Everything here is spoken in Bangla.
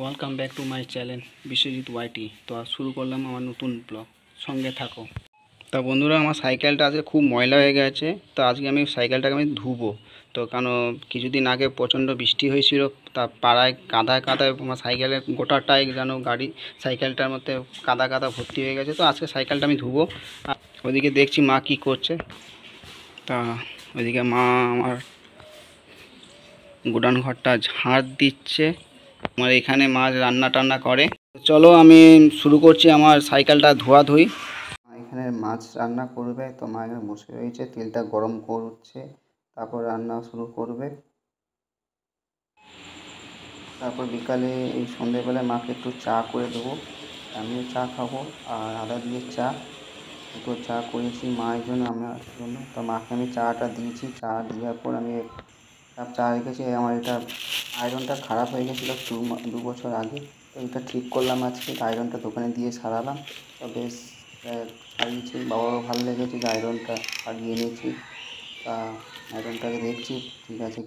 Welcome back to my channel Biswajit YT তো আজ শুরু করলাম আমার নতুন ব্লগ সঙ্গে থাকো। তা বন্ধুরা, আমার সাইকেলটা আজকে খুব ময়লা হয়ে গেছে। তো আজকে আমি সাইকেলটাকে আমি ধুবো। তো কেন, কিছুদিন আগে প্রচণ্ড বৃষ্টি হয়েছিল। তা পাড়ায় কাদায় কাদায় আমার সাইকেলের গোটাটাই যেন গাড়ি সাইকেলটার মধ্যে কাদা কাদা ভর্তি হয়ে গেছে। তো আজকে সাইকেলটা আমি ধুবো। ওদিকে দেখছি মা কি করছে। তা ওইদিকে মা আমার গোডাউন ঘরটা ঝাঁট দিচ্ছে। আমার এখানে মা রান্না টান্না করে। চলো আমি শুরু করছি আমার সাইকেলটা ধোয়া ধুই এখানে মাছ রান্না করবে, তো মা এখানে বসে রয়েছে, তেলটা গরম করছে, তারপর রান্না শুরু করবে। তারপর বিকালে এই সন্ধ্যেবেলায় মাকে একটু চা করে দেবো, আমিও চা খাব, আর আদা দিয়ে চা। দুটো চা করেছি মায়ের জন্য, আমার জন্য। তো মাকে আমি চাটা দিয়েছি, চা দেওয়ার পর আমি চা গেছে আমার এটা আয়রনটা খারাপ হয়ে গেছিল দু দু বছর আগে। তো এটা ঠিক করলাম আজকে আয়রনটা দোকানে দিয়ে সারালাম। তো বেশ সারিয়েছি। বাবারও ভালো লেগেছে যে আয়রনটা সারিয়ে এনেছি। তা আয়রনটাকে দেখছি, ঠিক আছে